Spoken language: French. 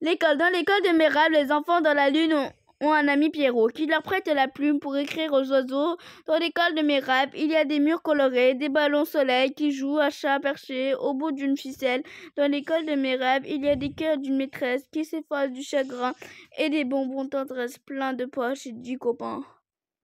L'école. Dans l'école de Mérable, les enfants dans la lune ont, un ami Pierrot qui leur prête la plume pour écrire aux oiseaux. Dans l'école de Mérable, il y a des murs colorés, des ballons soleil qui jouent à chat perché au bout d'une ficelle. Dans l'école de Mérable, il y a des cœurs d'une maîtresse qui s'effacent du chagrin et des bonbons tendresse pleins de poches et du copain.